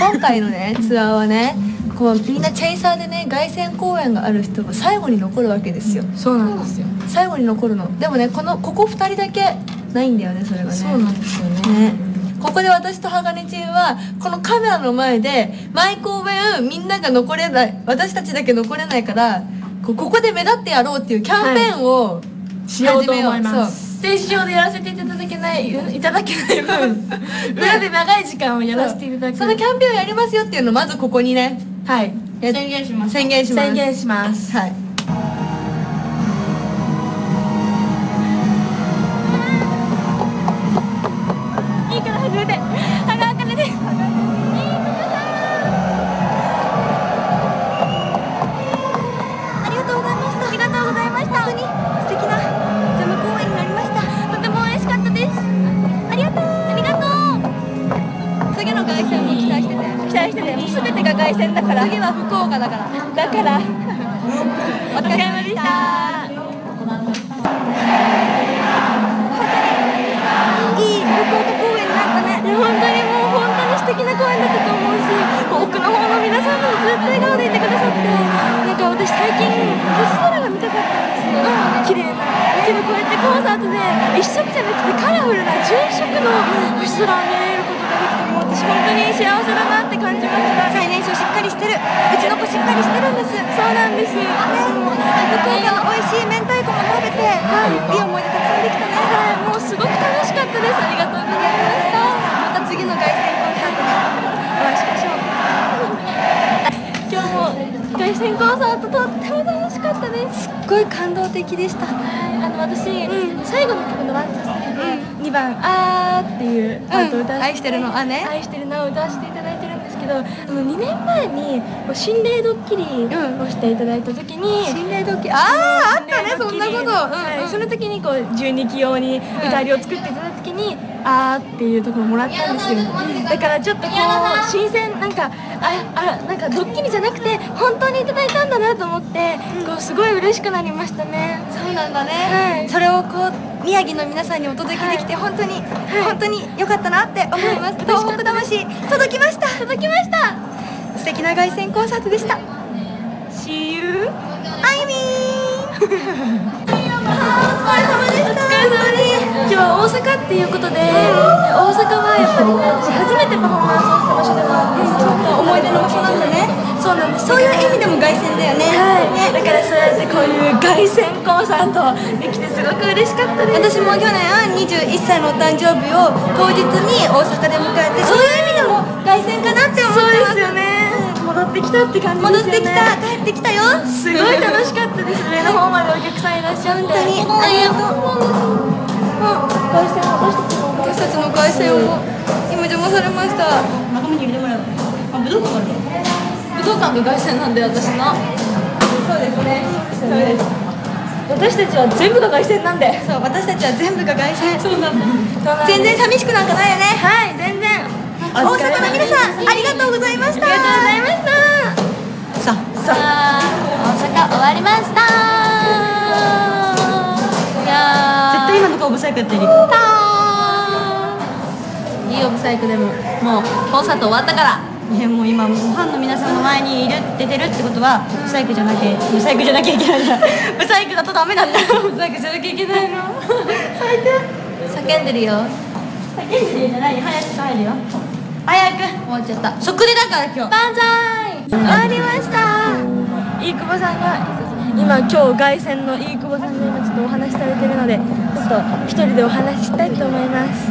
今回のねツアーはねこうみんなチェイサーでね凱旋公演がある人が最後に残るわけですよ。そうなんですよ。最後に残るの。でもねこのここ2人だけないんだよねそれがね。そうなんですよね。ね。ここで私と鋼チームはこのカメラの前で毎公演みんなが残れない私たちだけ残れないからこここで目立ってやろうっていうキャンペーンをしようと思い始めよう。ますステージ上でやらせていただけないいただけない分裏で長い時間をやらせていただく。そのキャンペーンをやりますよっていうのをまずここにねはい。や宣言します。宣言します。宣言します。はいいずっと笑顔でいてくださってなんか私最近星空が見たかったんですよ、綺麗なでもこうやってコンサートで一色じゃなくてカラフルな10色の星空を見れることができても私本当に幸せだなって感じました最年少しっかりしてるうちの子しっかりしてるんですそうなんですね、福岡の美味しい明太子も食べて、いい思い出たくさんできたねはい、もうすごく楽しかったですありがとうございましたまた次の凱旋コンサートでお会いしましょう今日も凱旋コンサートとっても楽しかったです。すっごい感動的でした。あの私、最後の曲の One Two Three で2番「あー」っていうパートを歌わせて、愛してるなあね。愛してるなを歌わせていただいてるんですけどあの2年前に心霊ドッキリをしていただいた時に、心霊ドッキリ。あああったねそんなこと、はい。その時にこう12期用に歌りを作っていただいた時に「あー」っていうところをもらったんですよ。だからちょっとこう新鮮なんかああなんかドッキリじゃなくて本当にいただいたんだなと思ってこうすごい嬉しくなりましたね。そうなんだね、はい。それをこう宮城の皆さんにお届けできて本当に、本当に良かったなって思います、はい。東北魂届きました。届きました。素敵な凱旋コンサートでした。See you お疲れ様でしたお疲れ様です。今日は大阪っていうことで大阪はやっぱり私初めてパフォーマンスをした場所でもあるんですよ思い出の場所なんだねそうなんです。そういう意味でも凱旋だよね。はい、ね。だからそうやってこういう凱旋コンサートできてすごく嬉しかったです。私も去年21歳のお誕生日を当日に大阪で迎えてそういう意味でも凱旋かなって思ってます。そうですよね戻ってきたって感じ戻ですよね。ってきた。帰ってきたよ。すごい楽しかったです上の方までお客さんいらっしゃって。本当に。ありがとう凱旋私たちの凱旋を今邪魔されました。仲間に入れてもらうあ武道館ある武道館が凱旋なんで私の。そうですね。そうです。私たちは全部が凱旋なんで。そう私たちは全部が凱旋。そうなんだ全然寂しくなんかないよね。はい全然大阪の皆さんありがとうございました。ありがとうございました。さあさあ。大阪終わりました。いや絶対今の顔ブサイクやってるいいよブサイクでももうコンサート終わったから。いやもう今もうファンの皆さんの前にいる出てるってことはブサイクじゃなきゃブサイクじゃなきゃいけないじゃんブサイクだとダメだった。ブサイクじゃなきゃいけないの。叫んでるよ。叫んでるじゃない。早く帰るよ早く終わっちゃった。そこでだから今日。万歳。終わりました。飯久保さんが今今日凱旋の飯久保さんが今ちょっとお話しされてるのでちょっと一人でお話ししたいと思います。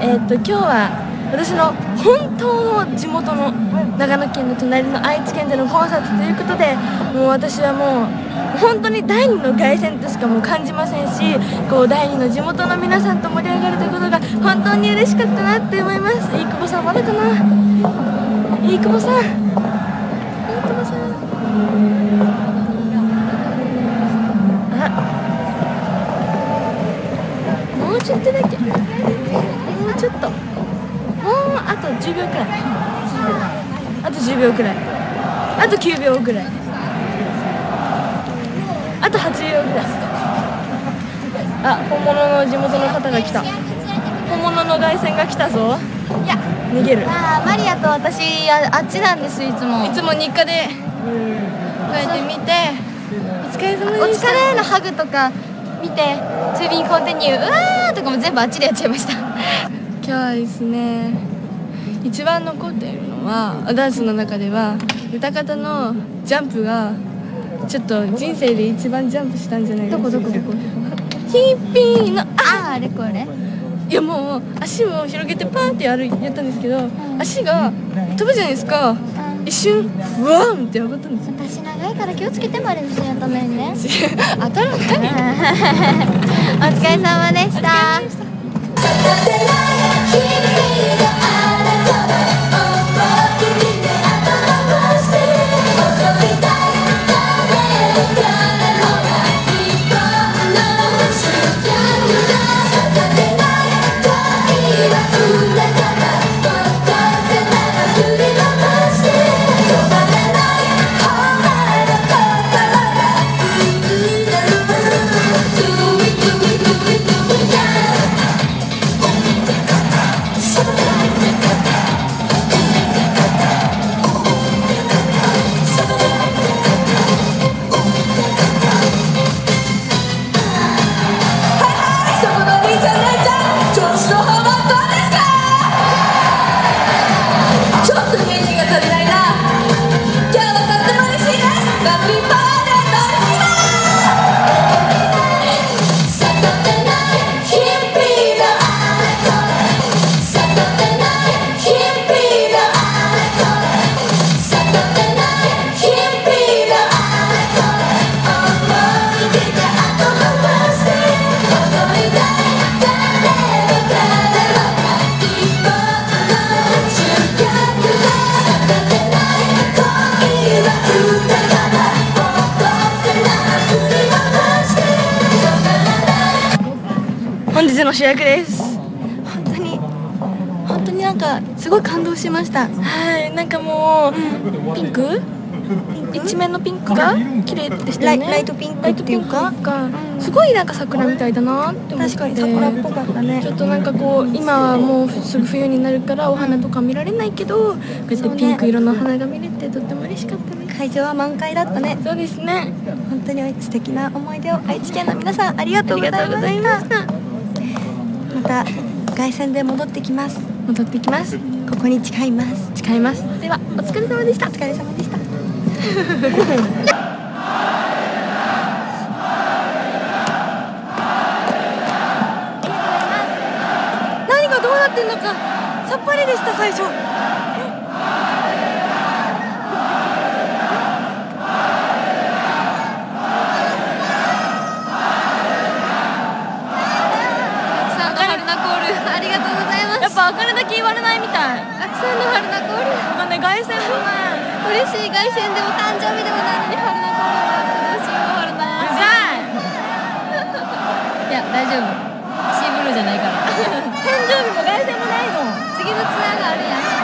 えーっと今日は私の本当の地元の長野県の隣の愛知県でのコンサートということでもう私はもう本当に第二の凱旋としかもう感じませんしこう第二の地元の皆さんと盛り上がるということが本当に嬉しかったなって思います。飯久保さんまだかな？飯久保さん。秒くらい。あと9秒くらい。あと8秒くらい。あ本物の地元の方が来た。本物の凱旋が来たぞ。いや。逃げる。あーマリアと私ああっちなんですいつも。いつも日課で。こうやって見て。お疲れ様おでした。疲れのハグとか見て「トゥービーコンティニュー」うわーとかも全部あっちでやっちゃいました。今日はですね一番残っているのはダンスの中では歌方のジャンプがちょっと人生で一番ジャンプしたんじゃないか。どこどこどこ？ヒッピーのああれこれ？いやもう足を広げてパーンってやるやったんですけど足が飛ぶじゃないですか。一瞬ふわーんって上がったんです。よ私長いから気をつけてまでにしてやったのにね。当たらない。お疲れ様でした役です。本当に本当になんかすごい感動しました。はいなんかもう、ピンク？一面のピンクが綺麗でしたよね。ライトピンクっていうか。すごいなんか桜みたいだなって思って。確かに桜っぽかったね。ちょっとなんかこう今はもうすぐ冬になるからお花とか見られないけどこうやってピンク色の花が見れてとっても嬉しかったです会場は満開だったね。そうですね。本当に素敵な思い出を愛知県の皆さんありがとうございましたまた凱旋で戻ってきます。戻ってきます。ここに誓います。誓います。ではお疲れ様でした。お疲れ様でした。何がどうなってんのか。さっぱりでした最初さんの春菜コールありがとうございますやっぱ別れだけ言われないみたいたくさんの春菜コールわかんない凱旋もない嬉しい凱旋でも誕生日でもないのに春菜コールがあってどうしよう春菜。うざい。いや大丈夫。シーブルーじゃないから。誕生日も凱旋もないの。次のツアーがあるやん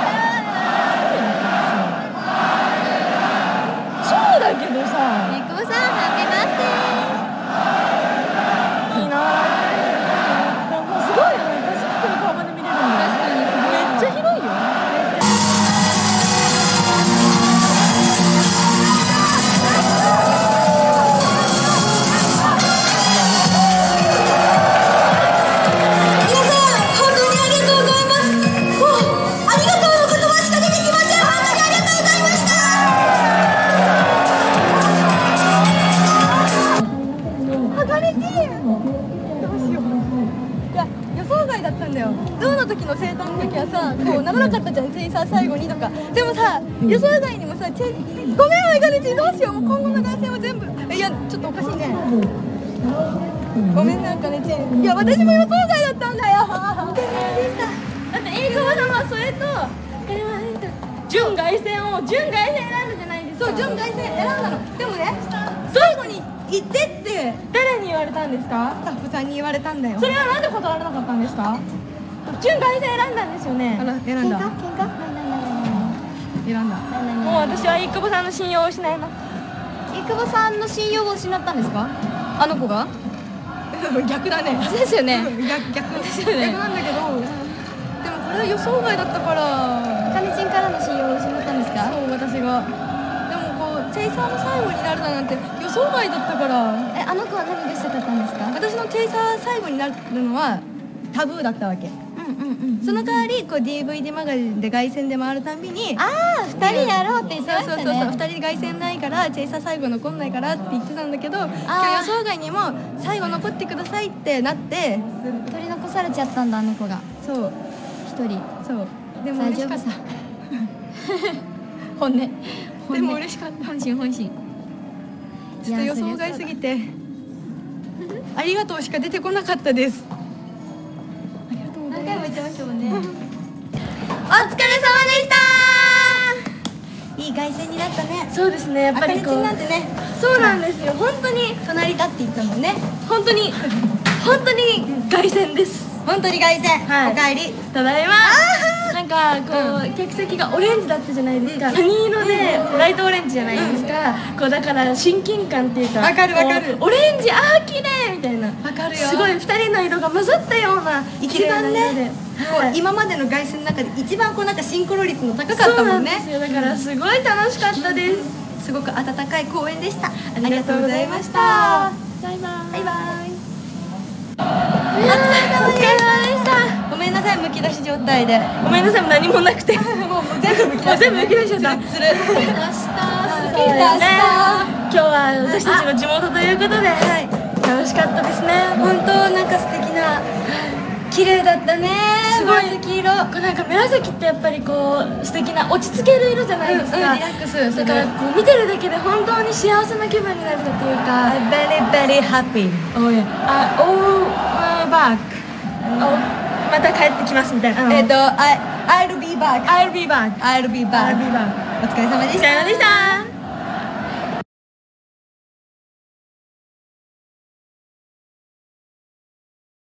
いや予想外だったんだよ。どうの時の生誕の時はさこうならなかったじゃんついさ最後にとか。でもさ予想外にもさチェごめんあいがねちどうしよう。もう今後の男性は全部。いやちょっとおかしいね。ごめんなんかねちいや私も予想外だったんだよ。だって英語さんはそれと準凱旋を準凱旋選んだじゃないですか。そう準凱旋選んだの。でもね最後に行ってって。誰に言われたんですか？スタッフさんに言われたんだよ。それはなんで断らなかったんですか？準凱旋選んだんですよね。選んだ。喧嘩？選んだ。もう私は生久保さんの信用を失います。生久保さんの信用を失ったんですか？あの子が？逆だね。ですよね。逆逆。ですよね。逆なんだけど。でもこあれ予想外だったから。かねちんからの信用を失ったんですか？そう私がチェイサーの最後になるだなんて予想外だったから。えあの子は何がしたかったんですか？私のチェイサー最後になるのはタブーだったわけ。うんうんうんその代わりこう DVD マガジンで凱旋で回るたんびにああ二人でやろうって言ってましたそうそうそうそうね2人で凱旋ないからチェイサー最後残んないからって言ってたんだけど今日予想外にも最後残ってくださいってなって。取り残されちゃったんだあの子が。そう。一人。そう。でも大丈夫さ。嬉しかった。本音でも嬉しかった。本心本心ちょっと予想外すぎて。ありがとうしか出てこなかったです。何回も言ってましたもんね。お疲れ様でした。いい凱旋になったね。そうですね。やっぱりこう。ねちんなんてね。そうなんですよ。本当に隣だって言ったもんね。本当に。本当に凱旋です。本当に凱旋、はい。おかえり。ただいまかこう、客席がオレンジだったじゃないですか。何色でライトオレンジじゃないですか、こうだから親近感っていうかわかるわかる。オレンジあー綺麗みたいな。わかるよすごい二人の色が混ざったような一番ねはい。今までの凱旋の中で一番こうなんかシンクロ率の高かったそうもなんんですねよ。だからすごい楽しかったです、すごく温かい公演でした。あありがとうございました。バイバイ。バイバイいむき出し状態で。ごめんなさい何もなくて。もう全部むき出しちゃった。つですね今日は私たちの地元ということで、楽しかったですね。本当なんか素敵な綺麗だったね。すごい。紫色。なんか紫ってやっぱりこう素敵な落ち着ける色じゃないですか、うんうんリラックスだからこう見てるだけで本当に幸せな気分になるっていうか。Very very happy. Oh yeah あ Oh uh, back Oh また帰ってきますみたいな、えっと I I'll be back I'll be back I'll be back I'll be back お疲れ様でした